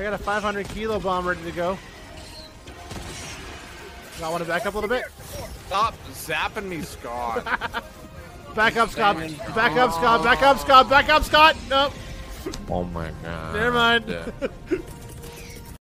I got a 500 kilo bomb ready to go. I want to back up a little bit. Stop zapping me, Scott. Back up, Scott. Back up, Scott. Back up, Scott. Back up, Scott. Nope. Oh my god. Never mind.